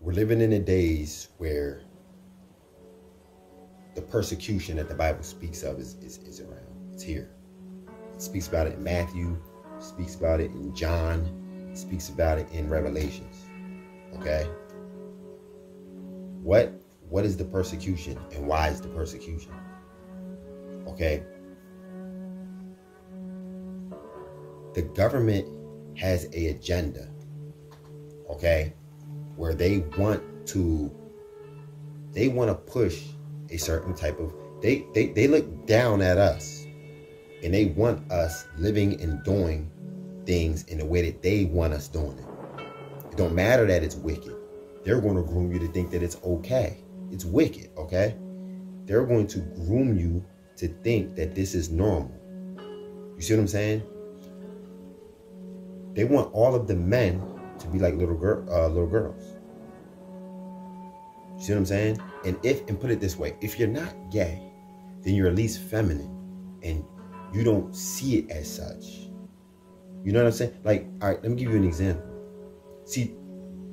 we're living in the days where the persecution that the Bible speaks of is, is, is around. It's here. It speaks about it in Matthew, speaks about it in John, speaks about it in Revelations. Okay? What what is the persecution and why is the persecution? Okay? The government has a agenda. Okay? Where they want to they want to push a certain type of they, they they look down at us and they want us living and doing things in the way that they want us doing it. It don't matter that it's wicked. They're going to groom you to think that it's okay. It's wicked, okay? They're going to groom you to think that this is normal. You see what I'm saying? They want all of the men to be like little girl, uh, little girls. You see what I'm saying? And if and put it this way, if you're not gay, then you're at least feminine, and you don't see it as such. You know what I'm saying? Like, all right, let me give you an example. See,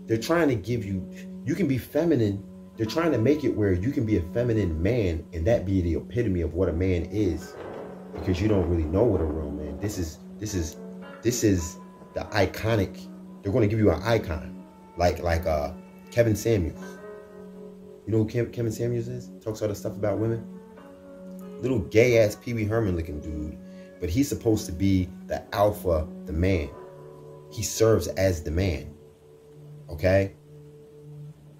they're trying to give you, you can be feminine. They're trying to make it where you can be a feminine man and that be the epitome of what a man is because you don't really know what a real man. This is, this is, this is the iconic. They're going to give you an icon like, like, uh, Kevin Samuels. You know who Kevin Samuels is? Talks all the stuff about women. Little gay ass Pee Wee Herman looking dude but he's supposed to be the alpha, the man. He serves as the man. Okay?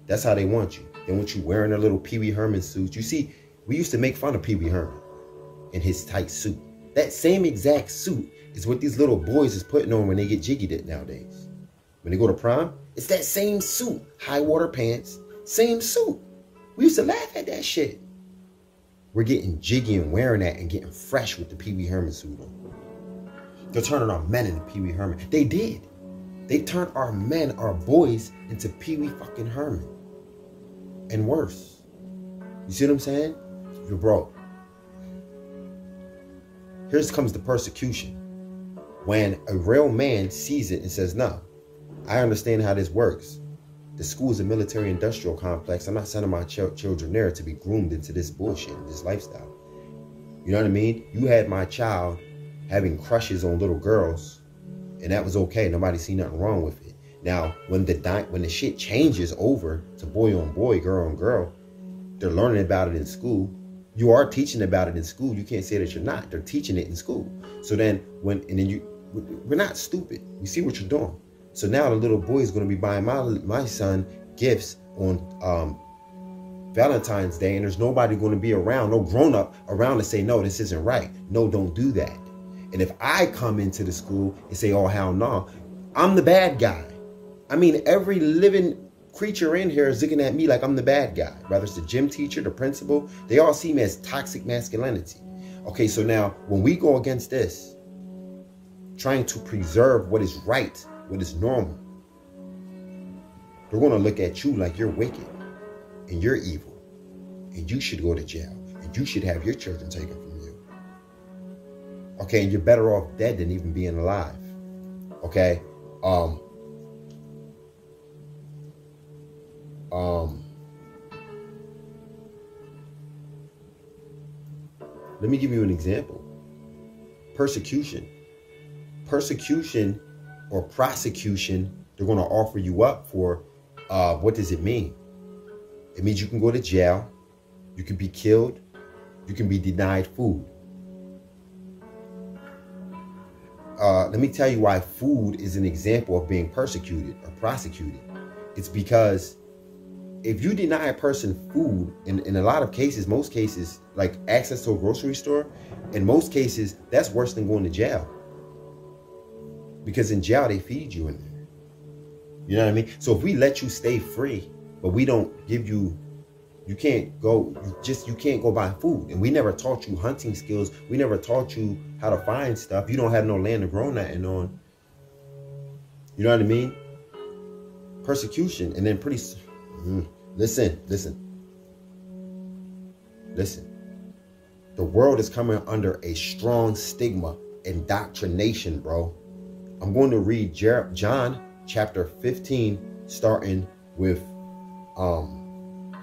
That's how they want you. They want you wearing a little Pee Wee Herman suit. You see, we used to make fun of Pee Wee Herman in his tight suit. That same exact suit is what these little boys is putting on when they get jiggied it nowadays. When they go to prom, it's that same suit, high water pants, same suit. We used to laugh at that shit. We're getting jiggy and wearing that and getting fresh with the Pee Wee Herman suit on. They're turning our men into Pee Wee Herman. They did. They turned our men, our boys, into Pee Wee fucking Herman. And worse. You see what I'm saying? You're broke. Here comes the persecution. When a real man sees it and says, no, I understand how this works. The school is a military industrial complex. I'm not sending my ch- children there to be groomed into this bullshit, this lifestyle. You know what I mean? You had my child having crushes on little girls, and that was okay. Nobody see nothing wrong with it. Now, when the di- when the shit changes over to boy on boy, girl on girl, they're learning about it in school. You are teaching about it in school. You can't say that you're not. They're teaching it in school. So then when and then you we're not stupid. We see what you're doing. So now the little boy is going to be buying my my son gifts on um, Valentine's Day, and there's nobody going to be around, no grown up around to say, no, this isn't right. No, don't do that. And if I come into the school and say, oh, hell no, I'm the bad guy. I mean, every living creature in here is looking at me like I'm the bad guy. Whether it's the gym teacher, the principal, they all see me as toxic masculinity. Okay, so now when we go against this, trying to preserve what is right what is normal. They're going to look at you like you're wicked and you're evil and you should go to jail and you should have your children taken from you. Okay, and you're better off dead than even being alive. Okay? Um um Let me give you an example. Persecution. Persecution or prosecution they're going to offer you up for uh, what does it mean? It means you can go to jail you can be killed you can be denied food. Uh, let me tell you why food is an example of being persecuted or prosecuted. It's because if you deny a person food in, in a lot of cases most cases like access to a grocery store in most cases that's worse than going to jail because in jail, they feed you in there. You know what I mean? So if we let you stay free, but we don't give you, you can't go, you just, you can't go buy food. And we never taught you hunting skills. We never taught you how to find stuff. You don't have no land to grow nothing on. You know what I mean? Persecution. And then pretty, mm, listen, listen, listen. The world is coming under a strong stigma, indoctrination, bro. I'm going to read John chapter 15, starting with um,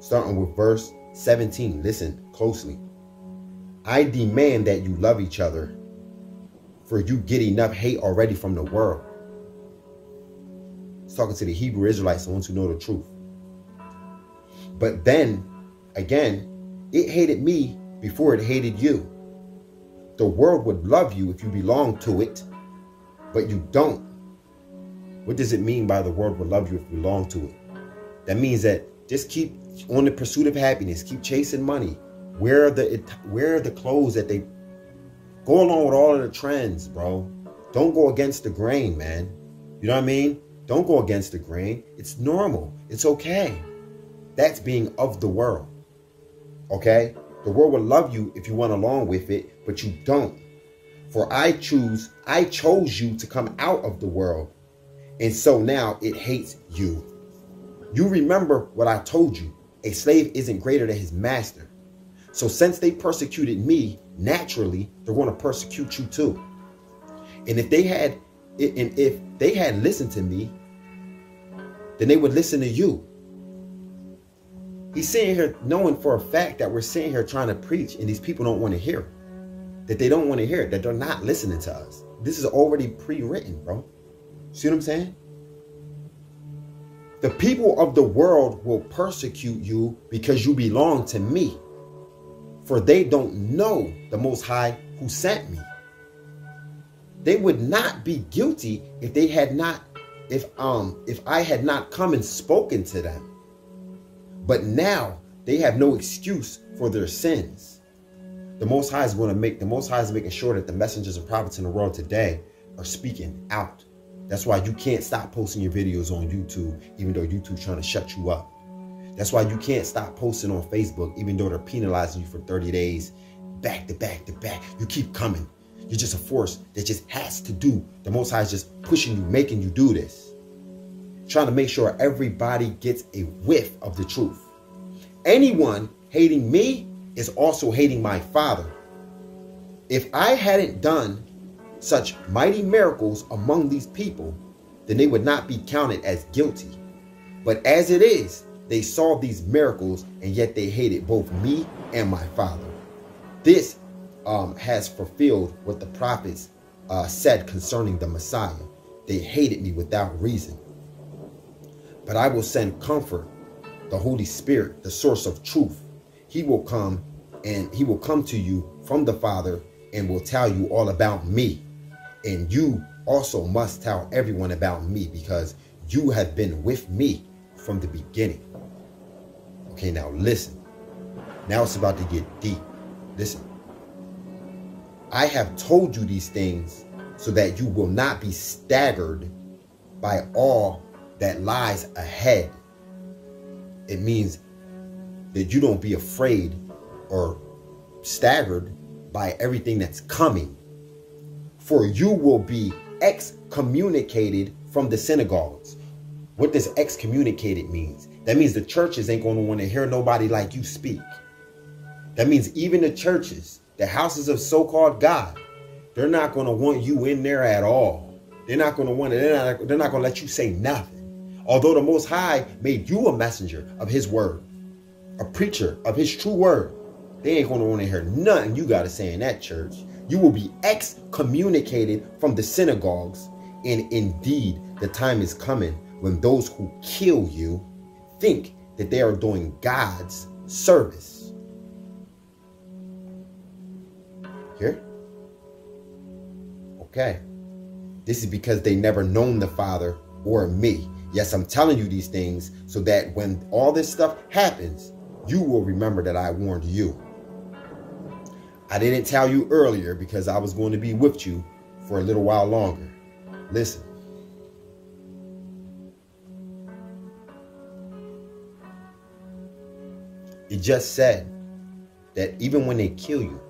starting with verse 17. Listen closely. I demand that you love each other, for you get enough hate already from the world. It's talking to the Hebrew Israelites, the ones who know the truth. But then, again, it hated me before it hated you. The world would love you if you belong to it, but you don't. What does it mean by the world will love you if you belong to it? That means that just keep on the pursuit of happiness, keep chasing money. Wear the wear the clothes that they go along with all of the trends, bro. Don't go against the grain, man. You know what I mean? Don't go against the grain. It's normal. It's okay. That's being of the world. Okay? The world will love you if you went along with it, but you don't. For I choose, I chose you to come out of the world. And so now it hates you. You remember what I told you. A slave isn't greater than his master. So since they persecuted me, naturally, they're going to persecute you too. And if they had and if they had listened to me, then they would listen to you. He's sitting here knowing for a fact that we're sitting here trying to preach and these people don't want to hear. That they don't want to hear that they're not listening to us. This is already pre-written, bro. See what I'm saying? The people of the world will persecute you because you belong to me. For they don't know the Most High who sent me. They would not be guilty if they had not, if um, if I had not come and spoken to them. But now they have no excuse for their sins. The Most High is going to make the Most High is making sure that the messengers and prophets in the world today are speaking out. That's why you can't stop posting your videos on YouTube, even though YouTube's trying to shut you up. That's why you can't stop posting on Facebook, even though they're penalizing you for 30 days, back to back to back. You keep coming. You're just a force that just has to do. The Most High is just pushing you, making you do this trying to make sure everybody gets a whiff of the truth. Anyone hating me is also hating my Father. If I hadn't done such mighty miracles among these people, then they would not be counted as guilty. But as it is, they saw these miracles and yet they hated both me and my Father. This um, has fulfilled what the prophets uh, said concerning the Messiah. They hated me without reason. But I will send comfort, the Holy Spirit, the source of truth. He will come and he will come to you from the Father and will tell you all about me. And you also must tell everyone about me because you have been with me from the beginning. Okay, now listen. Now it's about to get deep. Listen. I have told you these things so that you will not be staggered by all that lies ahead. It means that you don't be afraid or staggered by everything that's coming. For you will be excommunicated from the synagogues. What does excommunicated means? That means the churches ain't going to want to hear nobody like you speak. That means even the churches, the houses of so-called God, they're not going to want you in there at all. They're not going to want it. they're not, they're not going to let you say nothing. Although the Most High made you a messenger of His word, a preacher of His true word, they ain't want to hear nothing you got to say in that church. You will be excommunicated from the synagogues. And indeed, the time is coming when those who kill you think that they are doing God's service. Here? Okay. This is because they never known the Father or me. Yes, I'm telling you these things so that when all this stuff happens, you will remember that I warned you. I didn't tell you earlier because I was going to be with you for a little while longer. Listen. It just said that even when they kill you,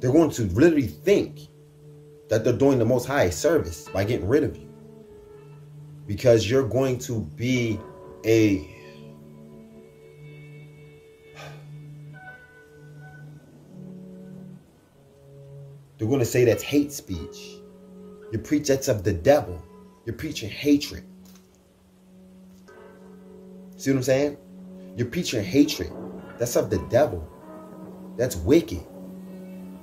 they're going to literally think that they're doing the most high service by getting rid of you because you're going to be a They're going to say that's hate speech. You preach that's of the devil. You're preaching hatred. See what I'm saying? You're preaching hatred. That's of the devil. That's wicked.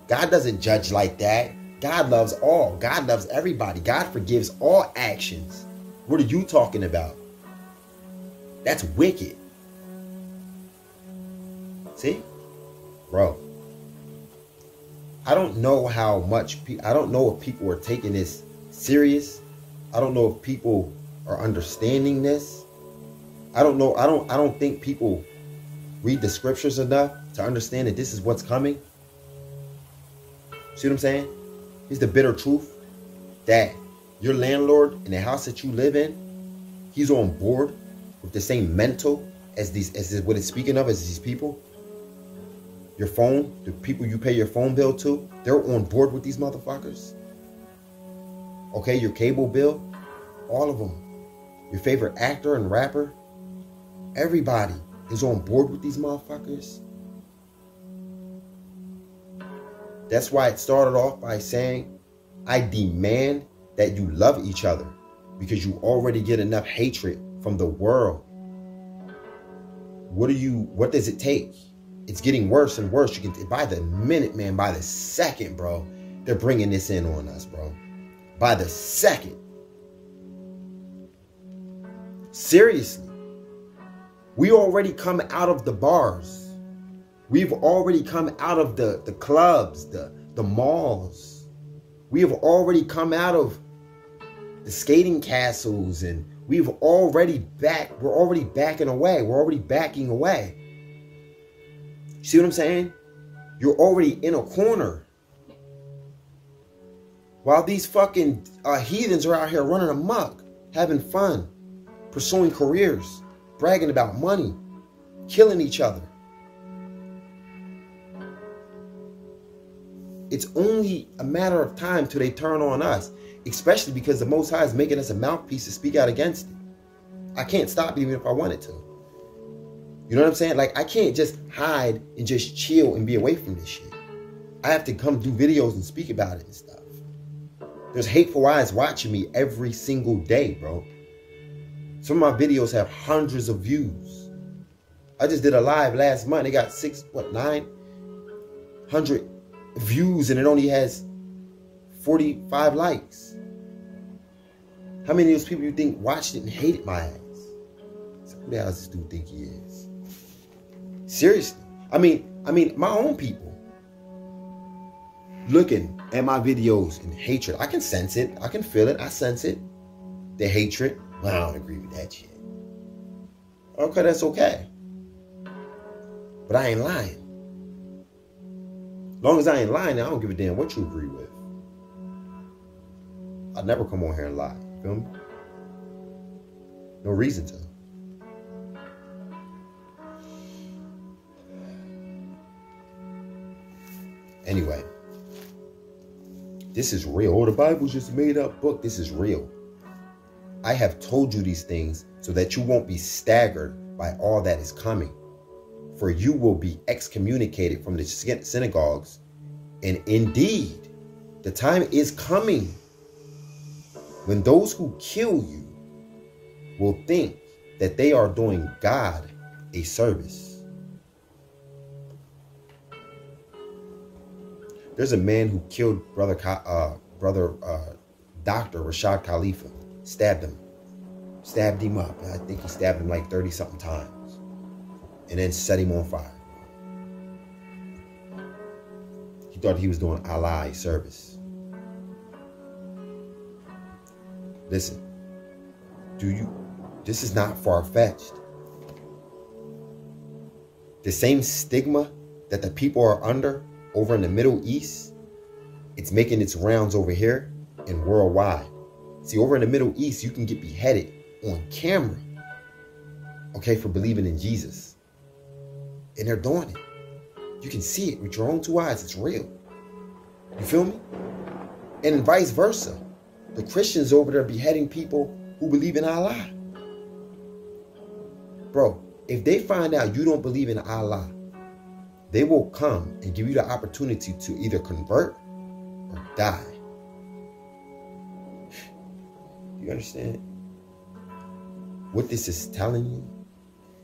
God doesn't judge like that. God loves all. God loves everybody. God forgives all actions. What are you talking about? That's wicked. See? Bro. I don't know how much pe- I don't know if people are taking this serious. I don't know if people are understanding this. I don't know. I don't I don't think people read the scriptures enough to understand that this is what's coming. See what I'm saying? Here's the bitter truth that your landlord in the house that you live in, he's on board with the same mental as these as what it's speaking of as these people. Your phone, the people you pay your phone bill to, they're on board with these motherfuckers. Okay, your cable bill, all of them. Your favorite actor and rapper, everybody is on board with these motherfuckers. That's why it started off by saying, I demand that you love each other because you already get enough hatred from the world. What do you what does it take? It's getting worse and worse. You can by the minute, man, by the second, bro, they're bringing this in on us, bro. By the second. Seriously. We already come out of the bars. We've already come out of the, the clubs, the, the malls. We have already come out of the skating castles and we've already back, we're already backing away. We're already backing away. See what I'm saying? You're already in a corner. While these fucking uh, heathens are out here running amok, having fun, pursuing careers, bragging about money, killing each other. It's only a matter of time till they turn on us, especially because the Most High is making us a mouthpiece to speak out against it. I can't stop even if I wanted to. You know what I'm saying? Like, I can't just hide and just chill and be away from this shit. I have to come do videos and speak about it and stuff. There's hateful eyes watching me every single day, bro. Some of my videos have hundreds of views. I just did a live last month. It got six, what, nine hundred views, and it only has 45 likes. How many of those people you think watched it and hated my ass? The hell does this dude think he is? Seriously. I mean, I mean, my own people looking at my videos in hatred. I can sense it. I can feel it. I sense it. The hatred. Well, I don't agree with that shit. Okay, that's okay. But I ain't lying. Long as I ain't lying, I don't give a damn what you agree with. I'd never come on here and lie. Feel me? No reason to. Anyway, this is real. Oh, the Bible's just made up book. This is real. I have told you these things so that you won't be staggered by all that is coming. For you will be excommunicated from the synagogues. And indeed, the time is coming when those who kill you will think that they are doing God a service. There's a man who killed brother uh, brother uh, Doctor Rashad Khalifa, stabbed him, stabbed him up. I think he stabbed him like 30 something times, and then set him on fire. He thought he was doing Allah service. Listen, do you, this is not far fetched. The same stigma that the people are under over in the Middle East, it's making its rounds over here and worldwide. See, over in the Middle East, you can get beheaded on camera, okay, for believing in Jesus. And they're doing it. You can see it with your own two eyes. It's real. You feel me? And vice versa. The Christians over there beheading people who believe in Allah. Bro, if they find out you don't believe in Allah, they will come and give you the opportunity to either convert or die. You understand what this is telling you?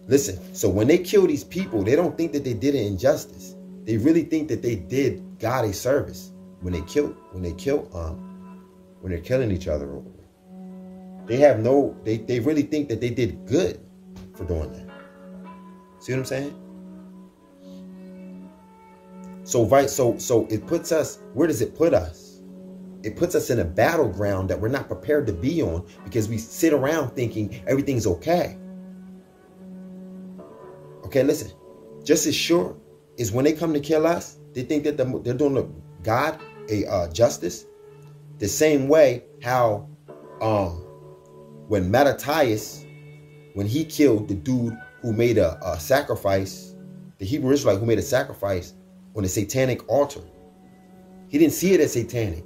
Listen, so when they kill these people, they don't think that they did an injustice. They really think that they did God a service when they kill when they kill um when they're killing each other over. They have no they they really think that they did good for doing that. See what I'm saying? So right, so so it puts us, where does it put us? It puts us in a battleground that we're not prepared to be on because we sit around thinking everything's okay. Okay, listen. Just as sure is when they come to kill us, they think that they're doing God a uh, justice. The same way how um when Mattathias, when he killed the dude who made a, a sacrifice, the Hebrew Israelite who made a sacrifice on a satanic altar. He didn't see it as satanic.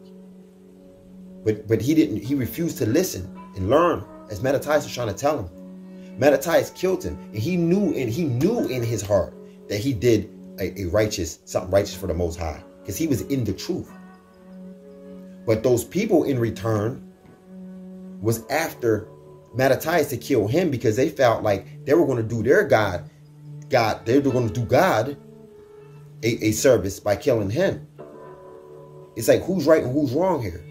But but he didn't he refused to listen and learn as Mattathias was trying to tell him. Mattathias killed him, and he knew and he knew in his heart that he did a, a righteous something righteous for the most high because he was in the truth. But those people in return was after Mattathias to kill him because they felt like they were going to do their God, God, they were going to do God a, a service by killing him. It's like who's right and who's wrong here.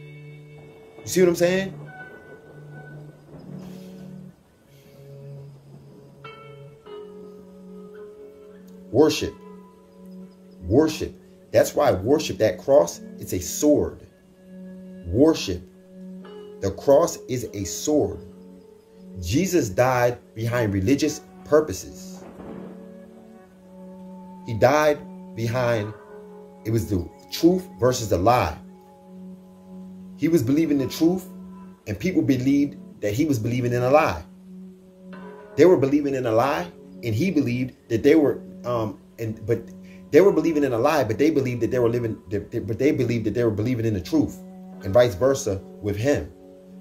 You see what I'm saying? Worship. Worship. That's why worship, that cross, it's a sword. Worship. The cross is a sword. Jesus died behind religious purposes. He died behind it was the truth versus the lie. He was believing the truth, and people believed that he was believing in a lie. They were believing in a lie, and he believed that they were um and but they were believing in a lie, but they believed that they were living but they believed that they were believing in the truth, and vice versa with him.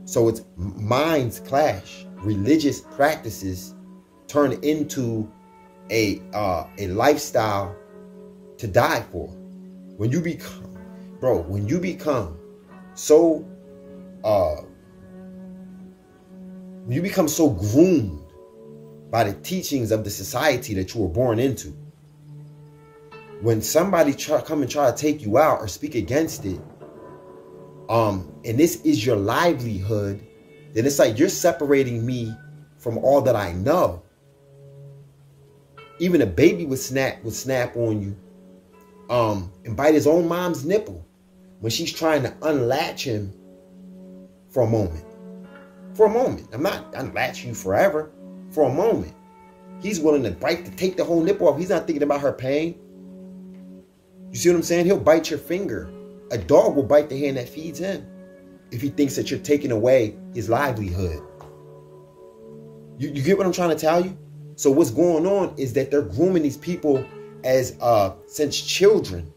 So it's minds clash, religious practices turn into a uh, a lifestyle to die for. When you become, bro, when you become so, uh, you become so groomed by the teachings of the society that you were born into, when somebody try come and try to take you out or speak against it, um, and this is your livelihood, then it's like you're separating me from all that I know. Even a baby would snap would snap on you um, and bite his own mom's nipple when she's trying to unlatch him for a moment. For a moment. I'm not unlatching you forever. For a moment. He's willing to bite to take the whole nipple off. He's not thinking about her pain. You see what I'm saying? He'll bite your finger. A dog will bite the hand that feeds him if he thinks that you're taking away his livelihood. You, you get what I'm trying to tell you? So what's going on is that they're grooming these people as uh since children,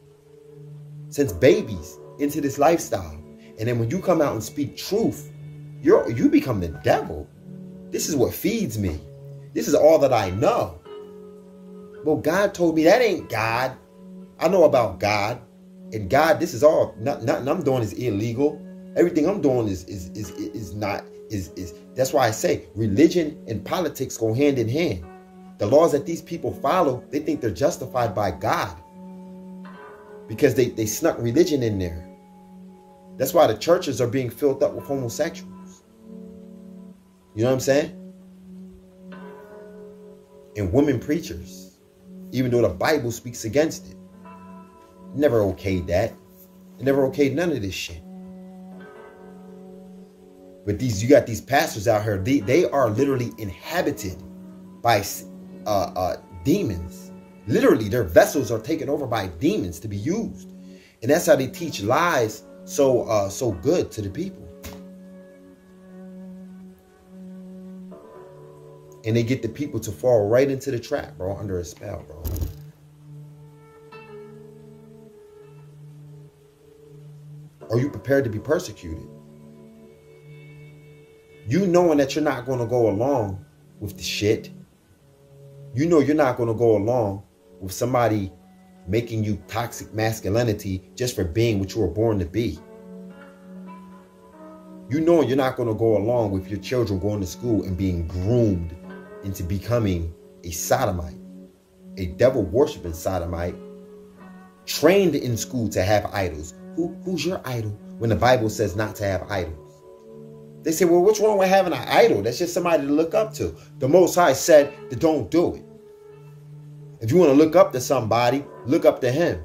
since babies into this lifestyle. And then when you come out and speak truth, you're you become the devil. This is what feeds me. This is all that I know. Well, God told me that ain't God. I know about God. And God, this is all not, nothing I'm doing is illegal. Everything I'm doing is is is is not is is that's why I say religion and politics go hand in hand. The laws that these people follow, they think they're justified by God because they, they snuck religion in there. That's why the churches are being filled up with homosexuals. You know what I'm saying? And women preachers, even though the Bible speaks against it. Never okayed that. never okayed none of this shit. But these, you got these pastors out here. They, they are literally inhabited by uh, uh, demons. Literally, their vessels are taken over by demons to be used, and that's how they teach lies so uh, so good to the people. And they get the people to fall right into the trap, bro, under a spell, bro. Are you prepared to be persecuted? You knowing that you're not going to go along with the shit you know you're not going to go along with somebody making you toxic masculinity just for being what you were born to be. You know you're not going to go along with your children going to school and being groomed into becoming a sodomite, a devil worshiping sodomite, trained in school to have idols. Who, who's your idol when the Bible says not to have idols? They say, well, what's wrong with having an idol? That's just somebody to look up to. The Most High said don't do it. If you want to look up to somebody, look up to him.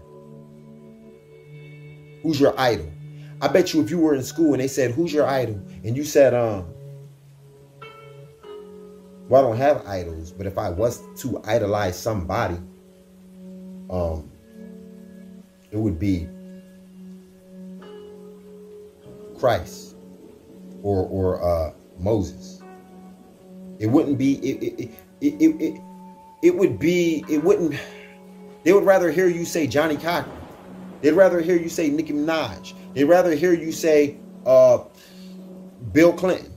Who's your idol? I bet you if you were in school and they said, who's your idol? And you said, um, well, I don't have idols, but if I was to idolize somebody, um, it would be Christ or or uh, Moses. It wouldn't be it it, it it it would be it wouldn't. They would rather hear you say Johnnie Cochran. They'd rather hear you say Nicki Minaj. They'd rather hear you say uh, Bill Clinton.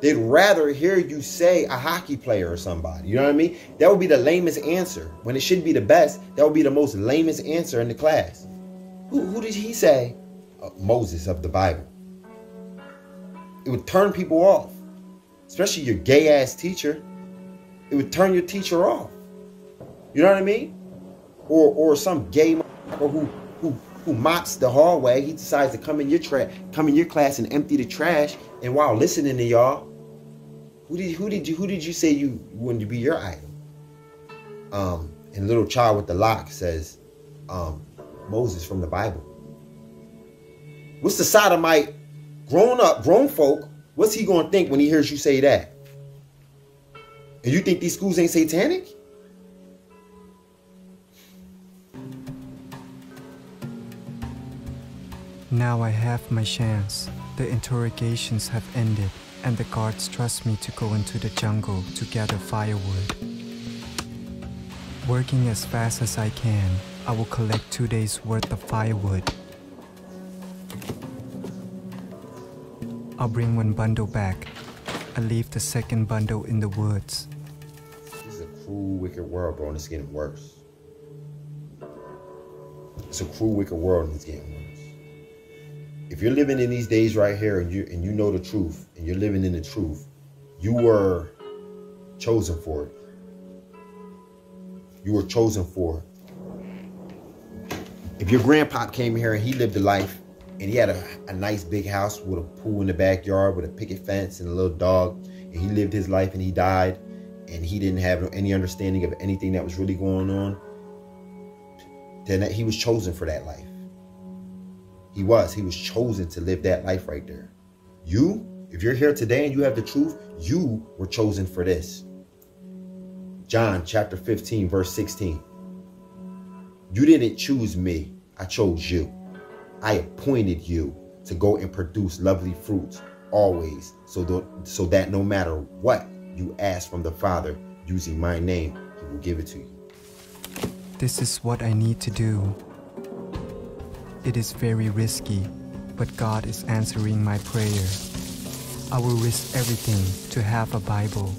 They'd rather hear you say a hockey player or somebody. You know what I mean? That would be the lamest answer. When it should be the best, that would be the most lamest answer in the class. Who, who did he say? Uh, Moses of the Bible. It would turn people off, especially your gay ass teacher. It would turn your teacher off. You know what I mean? Or or some gay who who who mops the hallway. He decides to come in your tra- come in your class and empty the trash. And while listening to y'all, who did who did you who did you say you wanted to be your idol? Um, and little child with the lock says, um, Moses from the Bible. What's the sodomite, grown up, grown folk? What's he gonna think when he hears you say that? And you think these schools ain't satanic? Now I have my chance. The interrogations have ended, and the guards trust me to go into the jungle to gather firewood. Working as fast as I can, I will collect two days' worth of firewood. I'll bring one bundle back. I leave the second bundle in the woods. This is a cruel, wicked world, bro, and it's getting worse. It's a cruel, wicked world, and it's getting worse if you're living in these days right here and you and you know the truth and you're living in the truth, you were chosen for it. You were chosen for it. If your grandpa came here and he lived a life and he had a, a nice big house with a pool in the backyard with a picket fence and a little dog, and he lived his life and he died, and he didn't have any understanding of anything that was really going on, then he was chosen for that life. He was. He was chosen to live that life right there. You, if you're here today and you have the truth, you were chosen for this. John chapter 15, verse 16. You didn't choose me, I chose you. I appointed you to go and produce lovely fruits always, so that, so that no matter what you ask from the Father using my name, He will give it to you. This is what I need to do it is very risky, but God is answering my prayer. I will risk everything to have a Bible.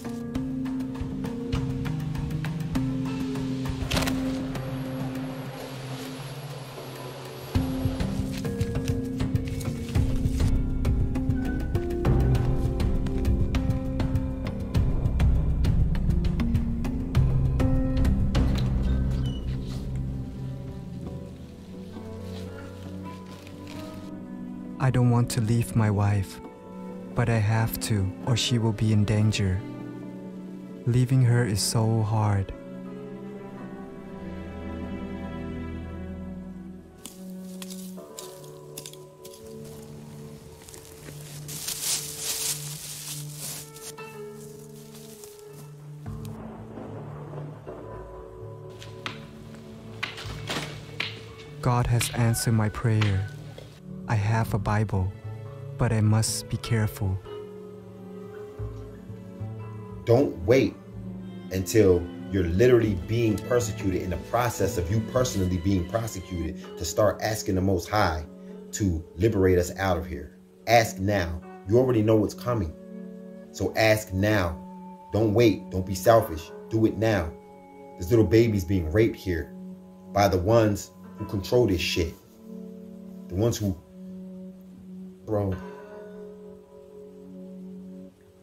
Leave my wife, but I have to, or she will be in danger. Leaving her is so hard. God has answered my prayer. I have a Bible, but I must be careful. Don't wait until you're literally being persecuted in the process of you personally being prosecuted to start asking the Most High to liberate us out of here. Ask now. You already know what's coming. So ask now. Don't wait. Don't be selfish. Do it now. There's little babies being raped here by the ones who control this shit. The ones who bro.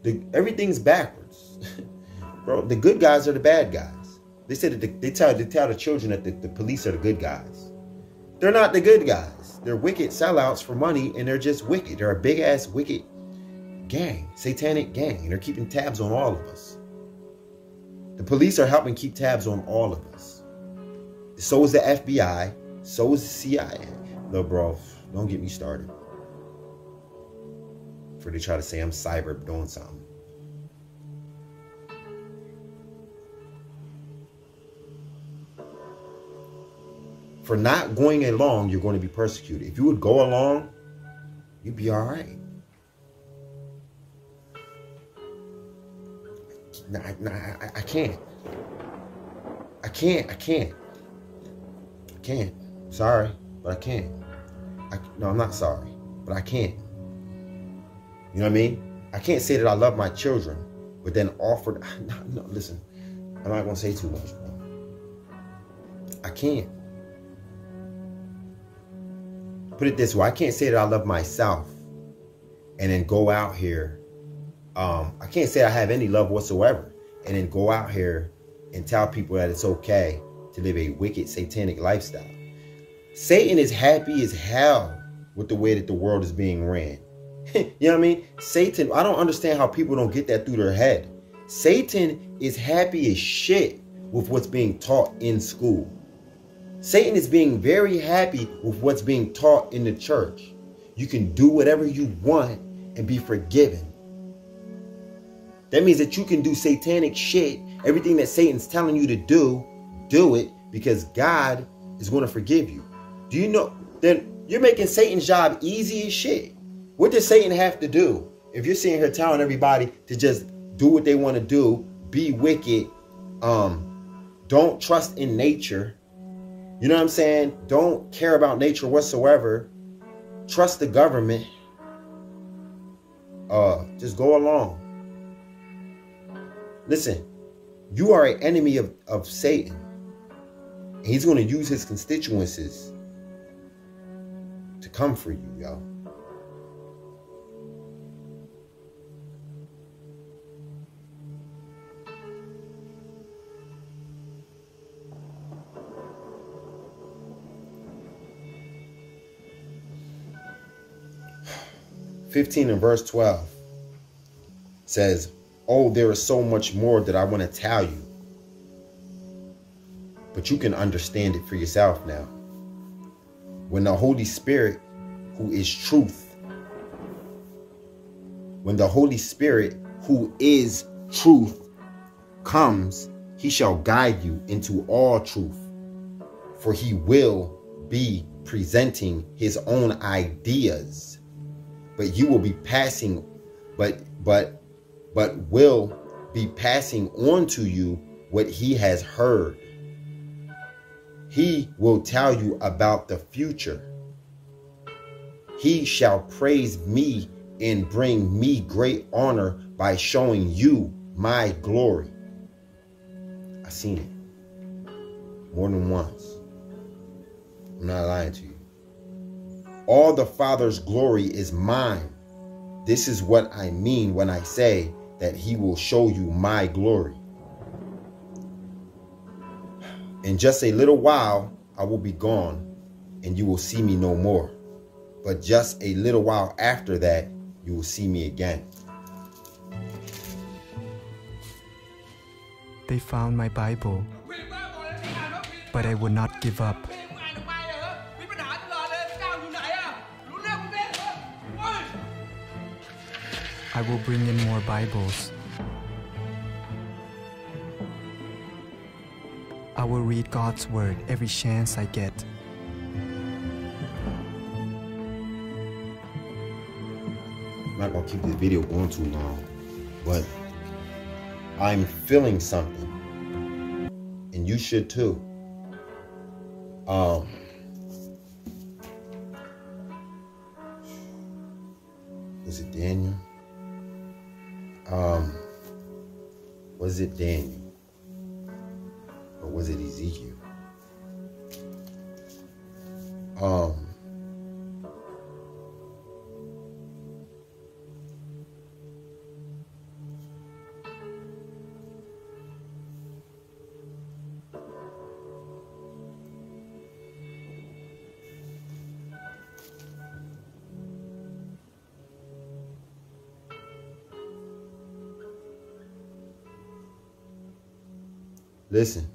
The, everything's backwards. bro, the good guys are the bad guys. They said that the, they tell they tell the children that the, the police are the good guys. They're not the good guys. They're wicked sellouts for money, and they're just wicked. They're a big ass wicked gang, satanic gang, and they're keeping tabs on all of us. The police are helping keep tabs on all of us. So is the FBI. So is the CIA. Look, bro, don't get me started. For they try to say I'm cyber doing something. For not going along, you're going to be persecuted. If you would go along, you'd be all right. Nah, nah, I, I can't. I can't. I can't. I can't. Sorry, but I can't. I, no, I'm not sorry, but I can't. You know what I mean? I can't say that I love my children, but then offer. No, no, listen, I'm not gonna say too much, bro. I can't. Put it this way: I can't say that I love myself, and then go out here um, I can't say I have any love whatsoever, and then go out here and tell people that it's okay to live a wicked satanic lifestyle. Satan is happy as hell with the way that the world is being ran. you know what I mean? Satan, I don't understand how people don't get that through their head. Satan is happy as shit with what's being taught in school. Satan is being very happy with what's being taught in the church. You can do whatever you want and be forgiven. That means that you can do satanic shit. Everything that Satan's telling you to do, do it because God is going to forgive you. Do you know? Then you're making Satan's job easy as shit. What does Satan have to do? If you're seeing her telling everybody to just do what they want to do, be wicked, um, don't trust in nature. You know what I'm saying? Don't care about nature whatsoever. Trust the government. Uh, just go along. Listen, you are an enemy of, of Satan. He's going to use his constituencies to come for you, y'all. 15 and verse 12 says, Oh, there is so much more that I want to tell you. But you can understand it for yourself now. When the Holy Spirit, who is truth, when the Holy Spirit, who is truth, comes, he shall guide you into all truth. For he will be presenting his own ideas but you will be passing, but but but will be passing on to you what he has heard. He will tell you about the future. He shall praise me and bring me great honor by showing you my glory. I seen it more than once. I'm not lying to you. All the Father's glory is mine. This is what I mean when I say that he will show you my glory. In just a little while, I will be gone, and you will see me no more. But just a little while after that, you will see me again. They found my Bible, but I would not give up. I will bring in more Bibles. I will read God's Word every chance I get. I'm not gonna keep this video going too long, but I'm feeling something, and you should too. Um, was Listen.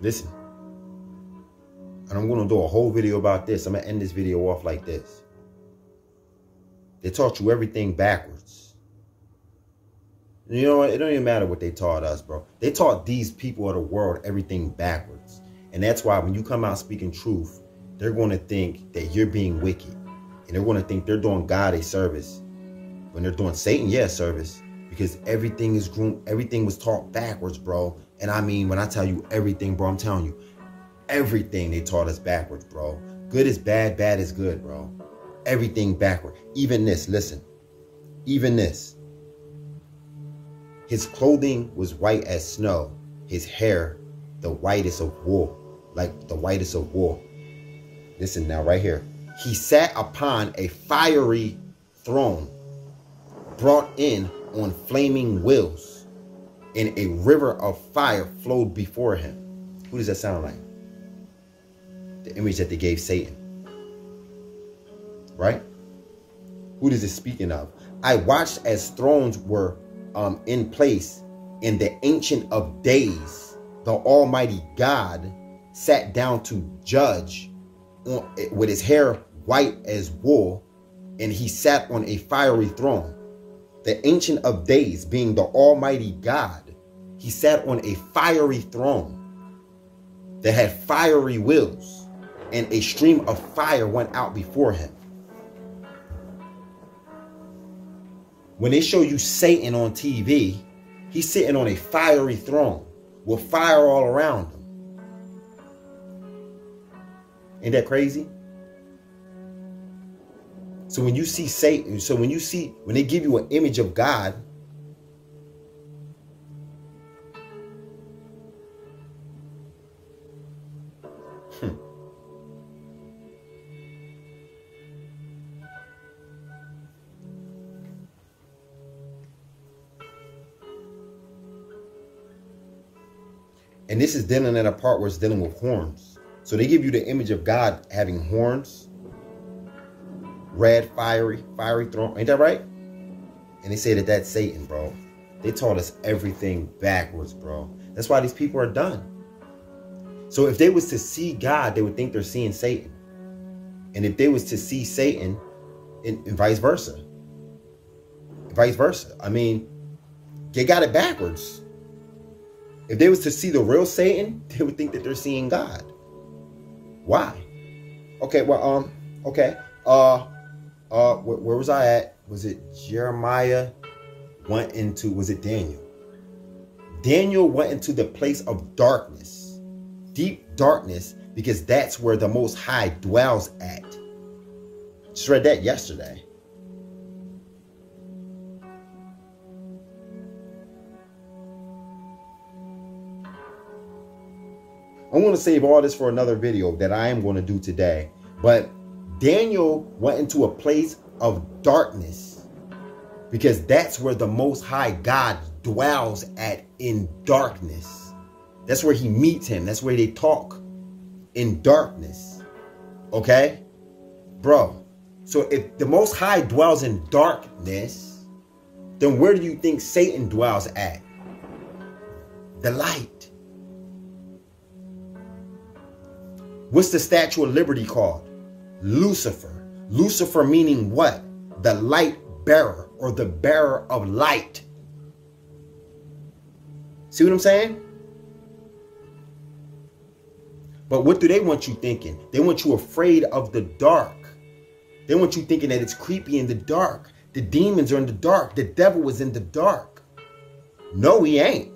Listen. And I'm going to do a whole video about this. I'm going to end this video off like this. They taught you everything backwards. You know what? It don't even matter what they taught us, bro. They taught these people of the world everything backwards. And that's why when you come out speaking truth, they're going to think that you're being wicked. And they're going to think they're doing God a service. When they're doing Satan, yeah, service. Because everything is groomed, everything was taught backwards, bro. And I mean, when I tell you everything, bro, I'm telling you, everything they taught us backwards, bro. Good is bad, bad is good, bro. Everything backward. Even this, listen. Even this. His clothing was white as snow, his hair the whitest of wool, like the whitest of wool. Listen now, right here. He sat upon a fiery throne, brought in on flaming wheels, and a river of fire flowed before him. Who does that sound like? The image that they gave Satan. Right? Who does it speaking of? I watched as thrones were um, in place, and the Ancient of Days, the Almighty God, sat down to judge on, with his hair white as wool, and he sat on a fiery throne. The Ancient of Days, being the Almighty God, he sat on a fiery throne that had fiery wheels, and a stream of fire went out before him. When they show you Satan on TV, he's sitting on a fiery throne with fire all around him. Ain't that crazy? So when you see Satan, so when you see, when they give you an image of God. And this is dealing at a part where it's dealing with horns. So they give you the image of God having horns, red, fiery, fiery throne. Ain't that right? And they say that that's Satan, bro. They taught us everything backwards, bro. That's why these people are done. So if they was to see God, they would think they're seeing Satan. And if they was to see Satan, and, and vice versa. Vice versa. I mean, they got it backwards. If they was to see the real Satan, they would think that they're seeing God. Why? Okay, well, um, okay. Uh uh where, where was I at? Was it Jeremiah went into was it Daniel? Daniel went into the place of darkness, deep darkness, because that's where the most high dwells at. Just read that yesterday. I'm going to save all this for another video that I am going to do today. But Daniel went into a place of darkness because that's where the Most High God dwells at in darkness. That's where he meets him. That's where they talk in darkness. Okay? Bro, so if the Most High dwells in darkness, then where do you think Satan dwells at? The light. What's the Statue of Liberty called? Lucifer. Lucifer meaning what? The light bearer or the bearer of light. See what I'm saying? But what do they want you thinking? They want you afraid of the dark. They want you thinking that it's creepy in the dark. The demons are in the dark. The devil was in the dark. No, he ain't.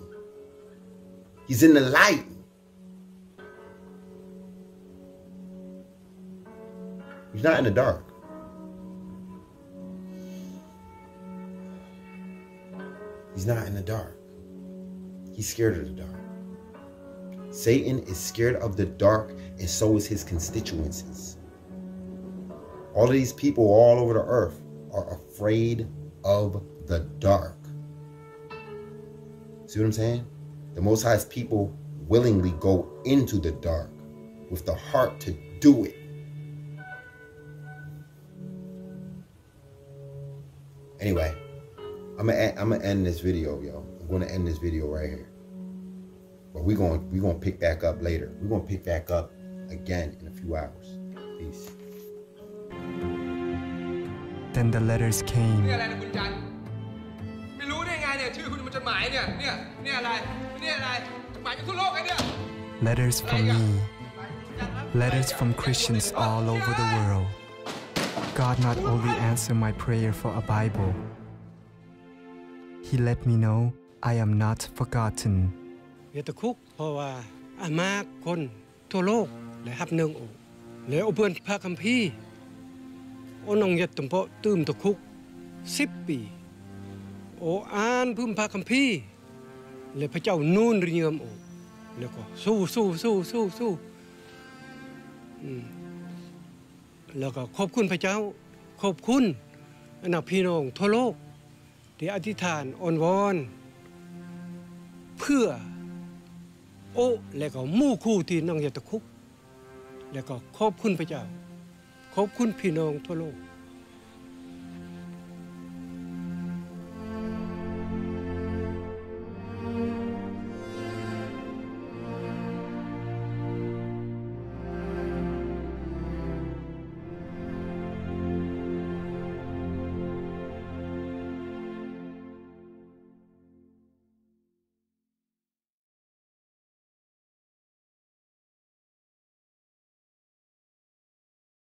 He's in the light. He's not in the dark. He's not in the dark. He's scared of the dark. Satan is scared of the dark, and so is his constituencies. All of these people all over the earth are afraid of the dark. See what I'm saying? The Most High's people willingly go into the dark with the heart to do it. Anyway, I'm gonna I'm gonna end this video, yo. I'm gonna end this video right here. But we're gonna we're gonna pick back up later. We're gonna pick back up again in a few hours. Peace. Then the letters นี่ came. อะไรนะคุณจันทร์ไม่รู้ได้ไงเนี่ยชื่อคุณมันจดหมายเนี่ยเนี่ยเนี่ยอะไรเนี่ยอะไรจดหมายจากทั่วโลกไอ้เนี่ย Letters from me. Letters from Christians all over the world. God not only answered my prayer for a Bible, He let me know I am not forgotten. เวตคุกเพราะว่าอามาคนทั่วโลกและฮับเนืองโอแล้วเอาเพื่อนพระคัมภีร์โอนองยัดตุมเพาะตื้มตะคุกสิบปีโออ่านพึ่มพระคัมภีร์และพระเจ้านูนเริเยมโอแล้วก็สู้สู้สู้สู้สู้ แล้วก็ขอบคุณพระเจ้า ขอบคุณอนาพี่น้องทั่วโลก ที่อธิษฐานอ่อนวอน เพื่อโอ้และก็มู่คู่ที่น้องอยาตะคุก แล้วก็ขอบคุณพระเจ้า ขอบคุณพี่น้องทั่วโลก